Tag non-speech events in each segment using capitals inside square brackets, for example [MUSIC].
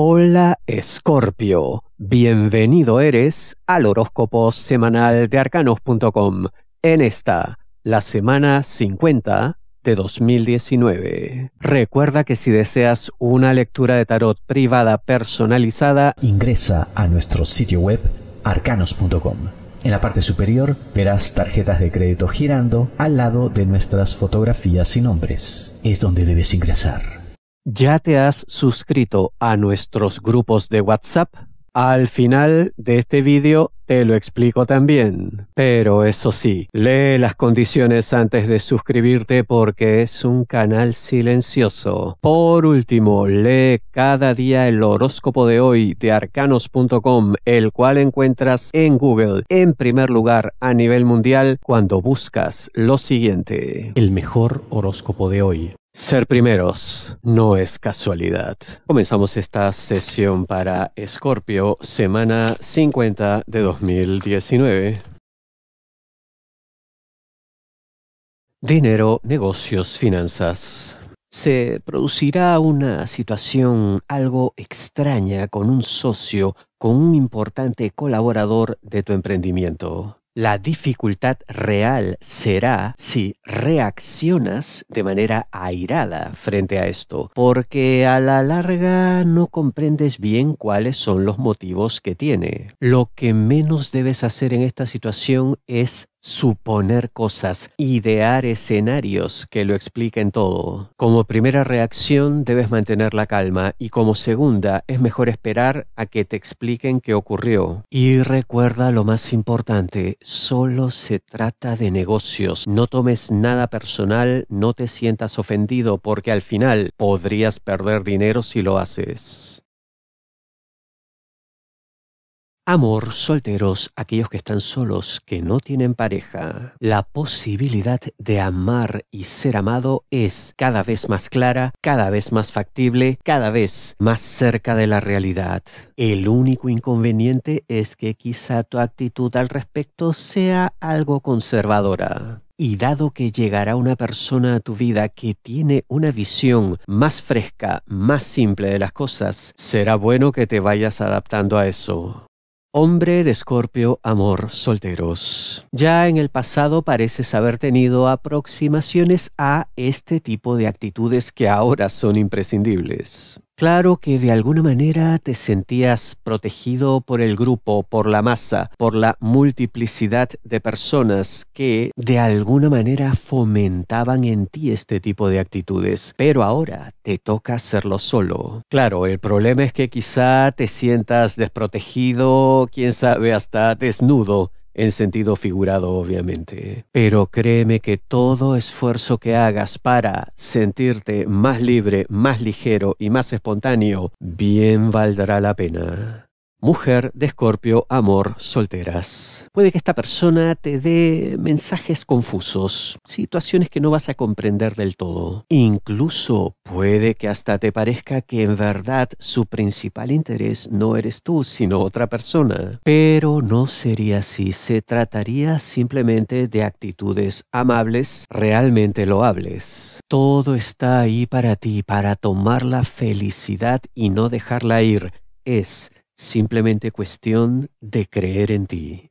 Hola Escorpio, bienvenido eres al horóscopo semanal de arcanos.com en esta, la semana 50 de 2019. Recuerda que si deseas una lectura de tarot privada personalizada, ingresa a nuestro sitio web arcanos.com. En la parte superior verás tarjetas de crédito girando al lado de nuestras fotografías y nombres. Es donde debes ingresar. ¿Ya te has suscrito a nuestros grupos de WhatsApp? Al final de este vídeo te lo explico también. Pero eso sí, lee las condiciones antes de suscribirte porque es un canal silencioso. Por último, lee cada día el horóscopo de hoy de arcanos.com, el cual encuentras en Google en primer lugar a nivel mundial cuando buscas lo siguiente. El mejor horóscopo de hoy. Ser primeros no es casualidad. Comenzamos esta sesión para Escorpio, semana 50 de 2019. Dinero, negocios, finanzas. Se producirá una situación algo extraña con un socio, con un importante colaborador de tu emprendimiento. La dificultad real será si reaccionas de manera airada frente a esto, porque a la larga no comprendes bien cuáles son los motivos que tiene. Lo que menos debes hacer en esta situación es suponer cosas, idear escenarios que lo expliquen todo. Como primera reacción debes mantener la calma y como segunda es mejor esperar a que te expliquen qué ocurrió. Y recuerda lo más importante, solo se trata de negocios. No tomes nada personal, no te sientas ofendido porque al final podrías perder dinero si lo haces. Amor, solteros, aquellos que están solos, que no tienen pareja. La posibilidad de amar y ser amado es cada vez más clara, cada vez más factible, cada vez más cerca de la realidad. El único inconveniente es que quizá tu actitud al respecto sea algo conservadora. Y dado que llegará una persona a tu vida que tiene una visión más fresca, más simple de las cosas, será bueno que te vayas adaptando a eso. Hombre de Escorpio, amor, solteros. Ya en el pasado pareces haber tenido aproximaciones a este tipo de actitudes que ahora son imprescindibles. Claro que de alguna manera te sentías protegido por el grupo, por la masa, por la multiplicidad de personas que de alguna manera fomentaban en ti este tipo de actitudes, pero ahora te toca hacerlo solo. Claro, el problema es que quizá te sientas desprotegido, quién sabe, hasta desnudo en sentido figurado obviamente. Pero créeme que todo esfuerzo que hagas para sentirte más libre, más ligero y más espontáneo, bien valdrá la pena. Mujer de Escorpio, amor, solteras. Puede que esta persona te dé mensajes confusos, situaciones que no vas a comprender del todo. Incluso puede que hasta te parezca que en verdad su principal interés no eres tú, sino otra persona. Pero no sería así, se trataría simplemente de actitudes amables, realmente loables. Todo está ahí para ti, para tomar la felicidad y no dejarla ir. Es simplemente cuestión de creer en ti.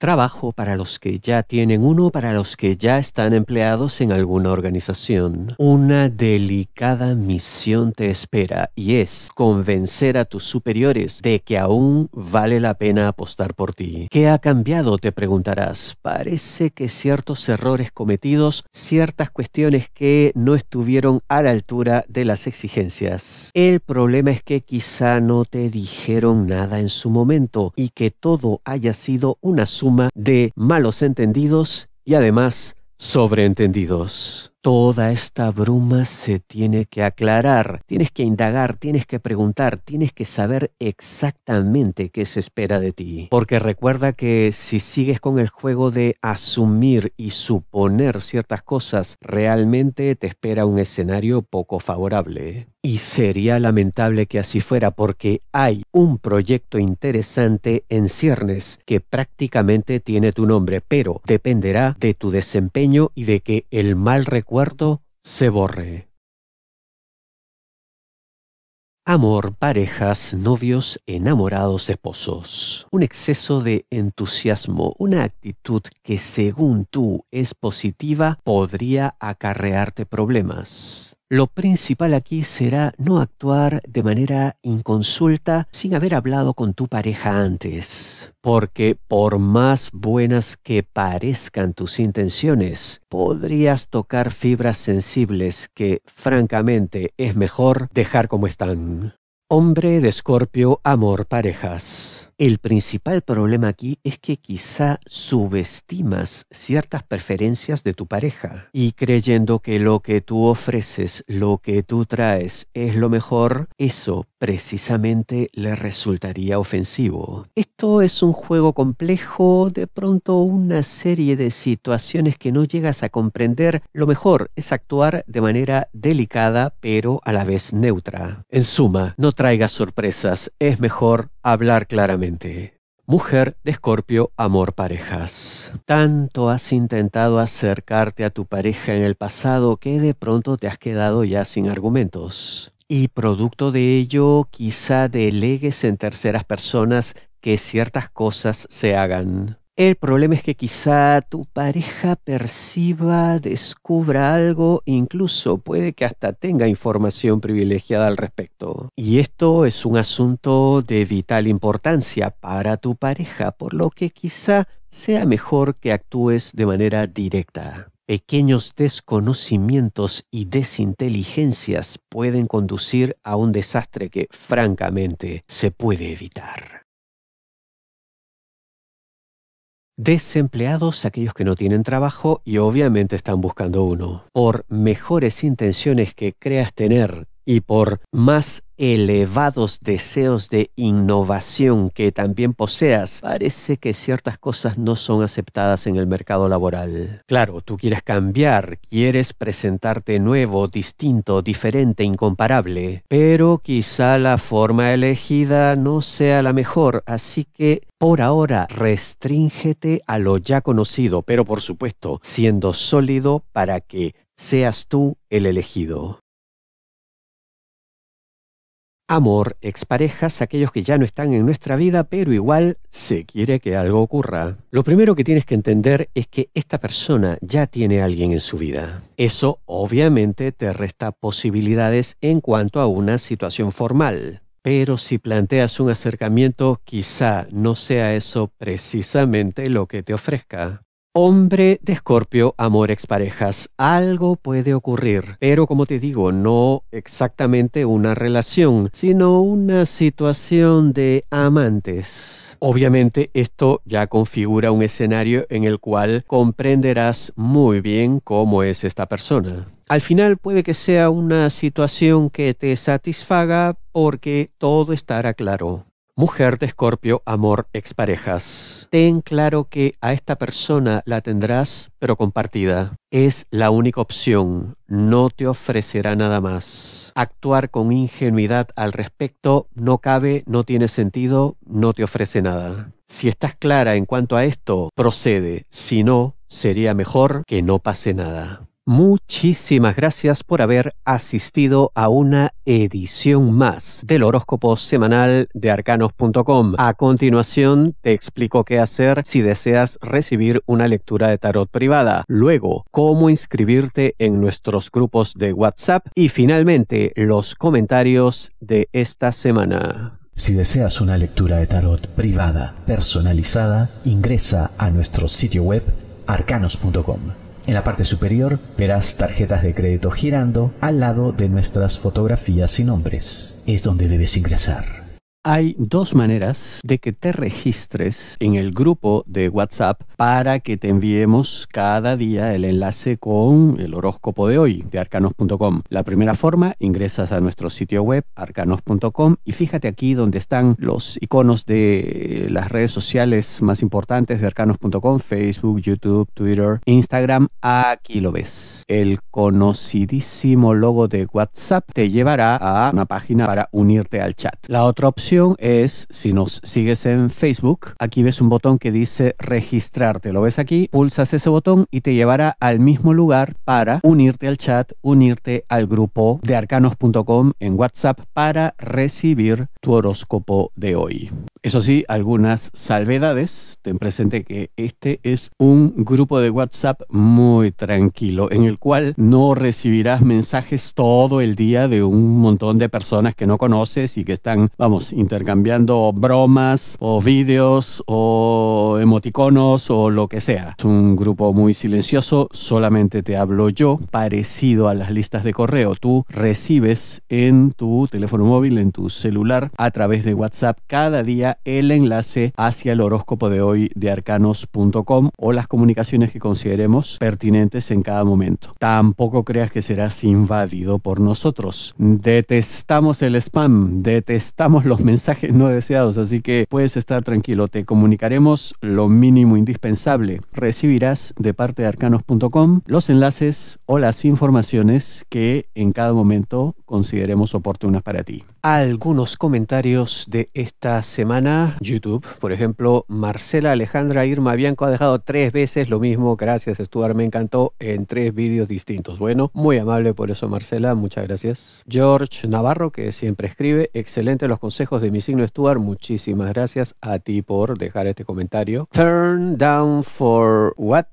Trabajo para los que ya tienen uno, para los que ya están empleados en alguna organización. Una delicada misión te espera y es convencer a tus superiores de que aún vale la pena apostar por ti. ¿Qué ha cambiado? Te preguntarás. Parece que ciertos errores cometidos, ciertas cuestiones que no estuvieron a la altura de las exigencias. El problema es que quizá no te dijeron nada en su momento y que todo haya sido una suma de malos entendidos y además sobreentendidos. Toda esta bruma se tiene que aclarar, tienes que indagar, tienes que preguntar, tienes que saber exactamente qué se espera de ti. Porque recuerda que si sigues con el juego de asumir y suponer ciertas cosas, realmente te espera un escenario poco favorable. Y sería lamentable que así fuera porque hay un proyecto interesante en ciernes que prácticamente tiene tu nombre, pero dependerá de tu desempeño y de que el mal recuerdo se borre. Amor, parejas, novios, enamorados, esposos. Un exceso de entusiasmo, una actitud que según tú es positiva, podría acarrearte problemas. Lo principal aquí será no actuar de manera inconsulta sin haber hablado con tu pareja antes, porque por más buenas que parezcan tus intenciones, podrías tocar fibras sensibles que francamente es mejor dejar como están. Hombre de Escorpio, amor, parejas. El principal problema aquí es que quizá subestimas ciertas preferencias de tu pareja y creyendo que lo que tú ofreces, lo que tú traes es lo mejor, eso precisamente le resultaría ofensivo. Esto es un juego complejo, de pronto una serie de situaciones que no llegas a comprender. Lo mejor es actuar de manera delicada pero a la vez neutra. En suma, no traigas sorpresas, es mejor hablar claramente. Mujer de Escorpio, amor parejas. Tanto has intentado acercarte a tu pareja en el pasado que de pronto te has quedado ya sin argumentos y producto de ello quizá delegues en terceras personas que ciertas cosas se hagan. El problema es que quizá tu pareja perciba, descubra algo, incluso puede que hasta tenga información privilegiada al respecto. Y esto es un asunto de vital importancia para tu pareja, por lo que quizá sea mejor que actúes de manera directa. Pequeños desconocimientos y desinteligencias pueden conducir a un desastre que francamente se puede evitar. Desempleados aquellos que no tienen trabajo y obviamente están buscando uno. Por mejores intenciones que creas tener y por más elevados deseos de innovación que también poseas, parece que ciertas cosas no son aceptadas en el mercado laboral. Claro, tú quieres cambiar, quieres presentarte nuevo, distinto, diferente, incomparable, pero quizá la forma elegida no sea la mejor, así que por ahora restríngete a lo ya conocido, pero por supuesto siendo sólido para que seas tú el elegido. Amor, exparejas, aquellos que ya no están en nuestra vida, pero igual se quiere que algo ocurra. Lo primero que tienes que entender es que esta persona ya tiene a alguien en su vida. Eso obviamente te resta posibilidades en cuanto a una situación formal. Pero si planteas un acercamiento, quizá no sea eso precisamente lo que te ofrezca. Hombre de Escorpio, amor exparejas. Algo puede ocurrir, pero como te digo, no exactamente una relación, sino una situación de amantes. Obviamente esto ya configura un escenario en el cual comprenderás muy bien cómo es esta persona. Al final puede que sea una situación que te satisfaga porque todo estará claro. Mujer de Escorpio, amor, exparejas. Ten claro que a esta persona la tendrás, pero compartida. Es la única opción, no te ofrecerá nada más. Actuar con ingenuidad al respecto no cabe, no tiene sentido, no te ofrece nada. Si estás clara en cuanto a esto, procede. Si no, sería mejor que no pase nada. Muchísimas gracias por haber asistido a una edición más del horóscopo semanal de arcanos.com. A continuación te explico qué hacer si deseas recibir una lectura de tarot privada, luego cómo inscribirte en nuestros grupos de WhatsApp y finalmente los comentarios de esta semana. Si deseas una lectura de tarot privada, personalizada, ingresa a nuestro sitio web arcanos.com. En la parte superior verás tarjetas de crédito girando al lado de nuestras fotografías y nombres. Es donde debes ingresar. Hay dos maneras de que te registres en el grupo de WhatsApp para que te enviemos cada día el enlace con el horóscopo de hoy de arcanos.com. La primera forma, ingresas a nuestro sitio web arcanos.com y fíjate aquí donde están los iconos de las redes sociales más importantes de arcanos.com, Facebook, YouTube, Twitter, Instagram. Aquí lo ves. El conocidísimo logo de WhatsApp te llevará a una página para unirte al chat. La otra opción es, si nos sigues en Facebook, aquí ves un botón que dice registrarte. Lo ves aquí, pulsas ese botón y te llevará al mismo lugar para unirte al chat, unirte al grupo de arcanos.com en WhatsApp para recibir tu horóscopo de hoy. Eso sí, algunas salvedades. Ten presente que este es un grupo de WhatsApp muy tranquilo en el cual no recibirás mensajes todo el día de un montón de personas que no conoces y que están, vamos, intercambiando bromas o vídeos o emoticonos o lo que sea. Es un grupo muy silencioso, solamente te hablo yo, parecido a las listas de correo. Tú recibes en tu teléfono móvil, en tu celular, a través de WhatsApp cada día el enlace hacia el horóscopo de hoy de arcanos.com o las comunicaciones que consideremos pertinentes en cada momento. Tampoco creas que serás invadido por nosotros. Detestamos el spam, detestamos los mensajes no deseados, así que puedes estar tranquilo, te comunicaremos lo mínimo indispensable. Recibirás de parte de arcanos.com los enlaces o las informaciones que en cada momento consideremos oportunas para ti. Algunos comentarios de esta semana, YouTube, por ejemplo, Marcela Alejandra Irma Bianco ha dejado tres veces lo mismo, gracias Stuart, me encantó, en tres vídeos distintos. Bueno, muy amable por eso Marcela, muchas gracias. George Navarro, que siempre escribe, excelente los consejos de mi signo Stuart, muchísimas gracias a ti por dejar este comentario. Turn down for what?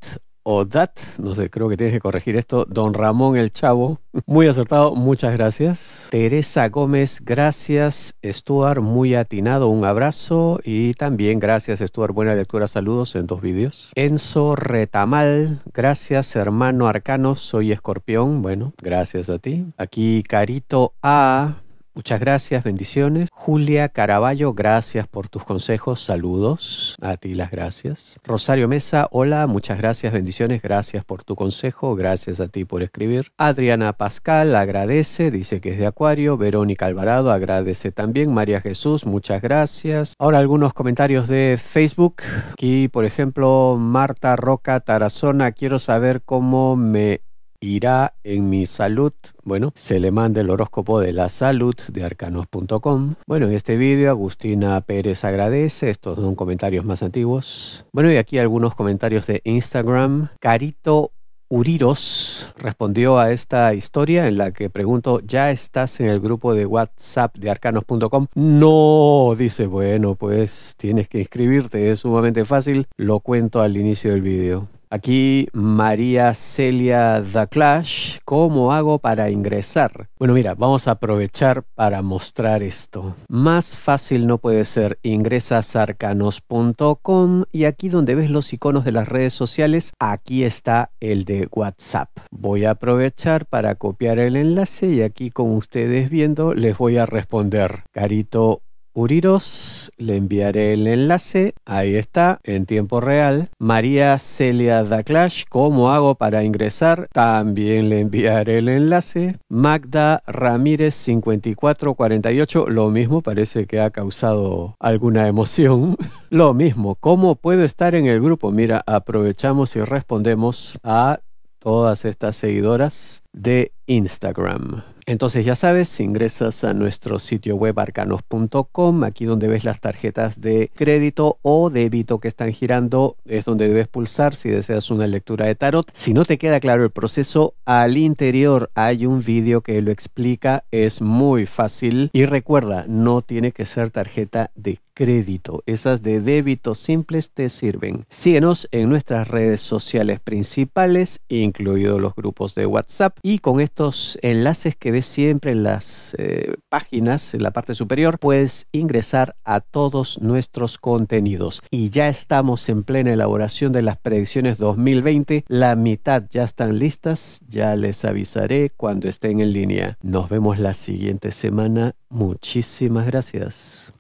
O that, no sé, creo que tienes que corregir esto, don Ramón el Chavo, muy acertado, muchas gracias. Teresa Gómez, gracias, Stuart, muy atinado, un abrazo y también gracias, Stuart, buena lectura, saludos en dos vídeos. Enzo Retamal, gracias, hermano Arcano, soy escorpión, bueno, gracias a ti. Aquí Carito A, Muchas gracias, bendiciones. Julia Caraballo, gracias por tus consejos, saludos. A ti las gracias. Rosario Mesa, hola, muchas gracias, bendiciones, gracias por tu consejo, gracias a ti por escribir. Adriana Pascal agradece, dice que es de Acuario. Verónica Alvarado agradece también. María Jesús, muchas gracias. Ahora algunos comentarios de Facebook. Aquí, por ejemplo, Marta Roca Tarazona, quiero saber cómo me irá en mi salud. Bueno, se le manda el horóscopo de la salud de arcanos.com. Bueno, en este vídeo Agustina Pérez agradece, estos son comentarios más antiguos. Bueno, y aquí algunos comentarios de Instagram. Carito Uriros respondió a esta historia en la que pregunto, ¿ya estás en el grupo de WhatsApp de arcanos.com? No, dice, bueno, pues tienes que inscribirte, es sumamente fácil, lo cuento al inicio del vídeo. Aquí María Celia The Clash, ¿cómo hago para ingresar? Bueno, mira, vamos a aprovechar para mostrar esto. Más fácil no puede ser, ingresas arcanos.com y aquí donde ves los iconos de las redes sociales, aquí está el de WhatsApp. Voy a aprovechar para copiar el enlace y aquí con ustedes viendo les voy a responder. Carito Uriros, le enviaré el enlace, ahí está, en tiempo real. María Celia Daclash, ¿cómo hago para ingresar? También le enviaré el enlace. Magda Ramírez 5448, lo mismo, parece que ha causado alguna emoción. [LAUGHS] lo mismo, ¿cómo puedo estar en el grupo? Mira, aprovechamos y respondemos a todas estas seguidoras de Instagram. Entonces ya sabes, ingresas a nuestro sitio web arcanos.com, aquí donde ves las tarjetas de crédito o débito que están girando, es donde debes pulsar si deseas una lectura de tarot. Si no te queda claro el proceso, al interior hay un vídeo que lo explica, es muy fácil y recuerda, no tiene que ser tarjeta de crédito. Esas de débito simples te sirven. Síguenos en nuestras redes sociales principales, incluidos los grupos de WhatsApp. Y con estos enlaces que ves siempre en las eh, páginas, en la parte superior, puedes ingresar a todos nuestros contenidos. Y ya estamos en plena elaboración de las predicciones 2020. La mitad ya están listas. Ya les avisaré cuando estén en línea. Nos vemos la siguiente semana. Muchísimas gracias.